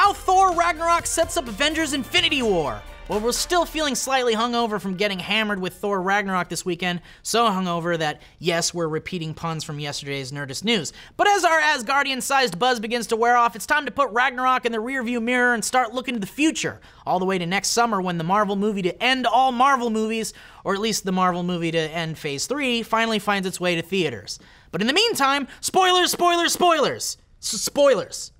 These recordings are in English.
how Thor Ragnarok sets up Avengers Infinity War. Well, we're still feeling slightly hungover from getting hammered with Thor Ragnarok this weekend, so hungover that, yes, we're repeating puns from yesterday's Nerdist News. But as our Asgardian sized buzz begins to wear off, it's time to put Ragnarok in the rearview mirror and start looking to the future, all the way to next summer when the Marvel movie to end all Marvel movies, or at least the Marvel movie to end Phase 3, finally finds its way to theaters. But in the meantime, spoilers, spoilers, spoilers! S- spoilers.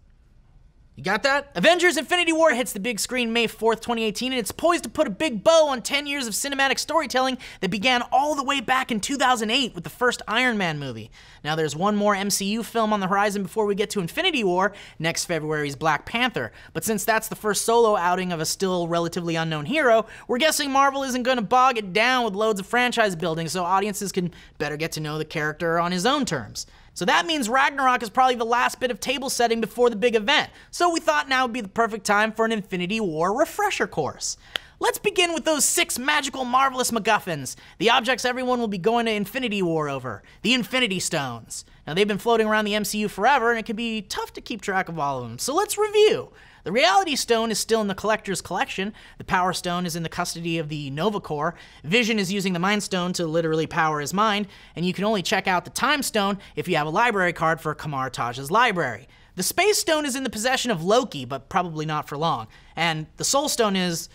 You got that? Avengers Infinity War hits the big screen May 4th, 2018, and it's poised to put a big bow on 10 years of cinematic storytelling that began all the way back in 2008 with the first Iron Man movie. Now, there's one more MCU film on the horizon before we get to Infinity War, next February's Black Panther. But since that's the first solo outing of a still relatively unknown hero, we're guessing Marvel isn't going to bog it down with loads of franchise building so audiences can better get to know the character on his own terms. So that means Ragnarok is probably the last bit of table setting before the big event. So we thought now would be the perfect time for an Infinity War refresher course. Let's begin with those six magical, marvelous MacGuffins, the objects everyone will be going to Infinity War over, the Infinity Stones. Now, they've been floating around the MCU forever, and it can be tough to keep track of all of them, so let's review. The Reality Stone is still in the Collector's collection. The Power Stone is in the custody of the Nova Corps. Vision is using the Mind Stone to literally power his mind, and you can only check out the Time Stone if you have a library card for Kamar Taj's library. The Space Stone is in the possession of Loki, but probably not for long. And the Soul Stone is,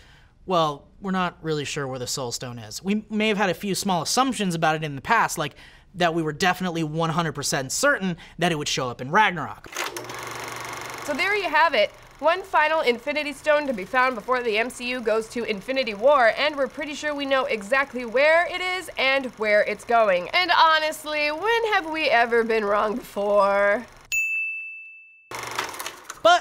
well, we're not really sure where the Soul Stone is. We may have had a few small assumptions about it in the past, like that we were definitely 100% certain that it would show up in Ragnarok. So there you have it. One final Infinity Stone to be found before the MCU goes to Infinity War, and we're pretty sure we know exactly where it is and where it's going. And honestly, when have we ever been wrong before?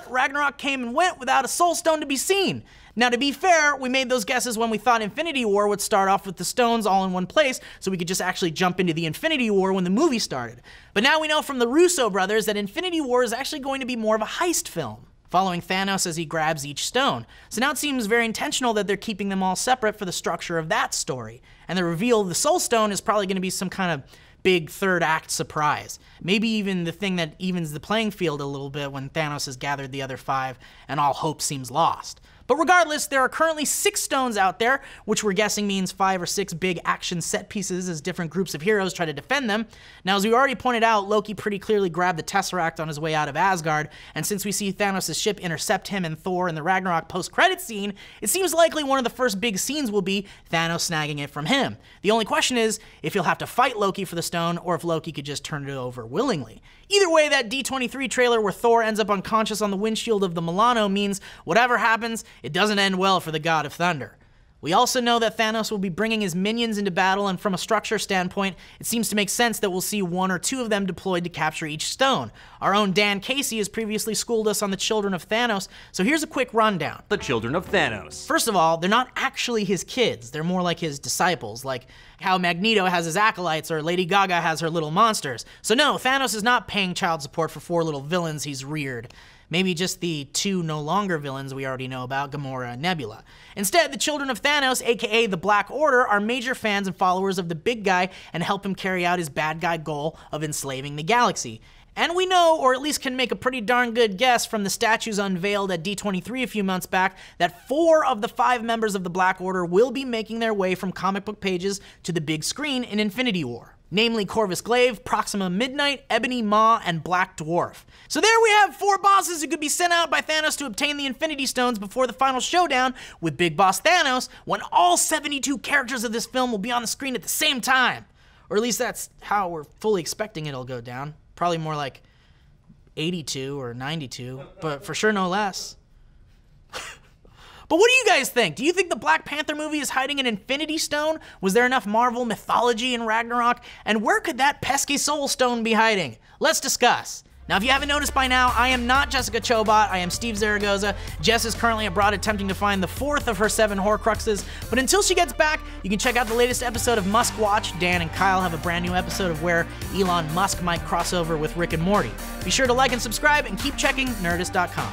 Ragnarok came and went without a Soul Stone to be seen. Now, to be fair, we made those guesses when we thought Infinity War would start off with the stones all in one place, so we could just actually jump into the Infinity War when the movie started. But now we know from the Russo brothers that Infinity War is actually going to be more of a heist film following Thanos as he grabs each stone. So now it seems very intentional that they're keeping them all separate for the structure of that story. And the reveal of the Soul Stone is probably going to be some kind of big third act surprise. Maybe even the thing that evens the playing field a little bit when Thanos has gathered the other five and all hope seems lost. But regardless, there are currently six stones out there, which we're guessing means five or six big action set pieces as different groups of heroes try to defend them. Now, as we already pointed out, Loki pretty clearly grabbed the Tesseract on his way out of Asgard, and since we see Thanos' ship intercept him and Thor in the Ragnarok post-credit scene, it seems likely one of the first big scenes will be Thanos snagging it from him. The only question is if he'll have to fight Loki for the stone, or if Loki could just turn it over willingly. Either way, that D23 trailer where Thor ends up unconscious on the windshield of the Milano means whatever happens, it doesn't end well for the God of Thunder. We also know that Thanos will be bringing his minions into battle, and from a structure standpoint, it seems to make sense that we'll see one or two of them deployed to capture each stone. Our own Dan Casey has previously schooled us on the children of Thanos, so here's a quick rundown. The children of Thanos. First of all, they're not actually his kids, they're more like his disciples, like how Magneto has his acolytes or Lady Gaga has her little monsters. So, no, Thanos is not paying child support for four little villains he's reared. Maybe just the two no longer villains we already know about, Gamora and Nebula. Instead, the children of Thanos, aka the Black Order, are major fans and followers of the big guy and help him carry out his bad guy goal of enslaving the galaxy. And we know, or at least can make a pretty darn good guess from the statues unveiled at D23 a few months back, that four of the five members of the Black Order will be making their way from comic book pages to the big screen in Infinity War namely Corvus Glaive, Proxima Midnight, Ebony Maw, and Black Dwarf. So there we have four bosses who could be sent out by Thanos to obtain the Infinity Stones before the final showdown with Big Boss Thanos, when all 72 characters of this film will be on the screen at the same time. Or at least that's how we're fully expecting it'll go down. Probably more like 82 or 92, but for sure no less. But what do you guys think? Do you think the Black Panther movie is hiding an Infinity Stone? Was there enough Marvel mythology in Ragnarok? And where could that pesky Soul Stone be hiding? Let's discuss. Now, if you haven't noticed by now, I am not Jessica Chobot, I am Steve Zaragoza. Jess is currently abroad attempting to find the fourth of her seven Horcruxes, but until she gets back, you can check out the latest episode of Musk Watch. Dan and Kyle have a brand new episode of where Elon Musk might cross over with Rick and Morty. Be sure to like and subscribe and keep checking Nerdist.com.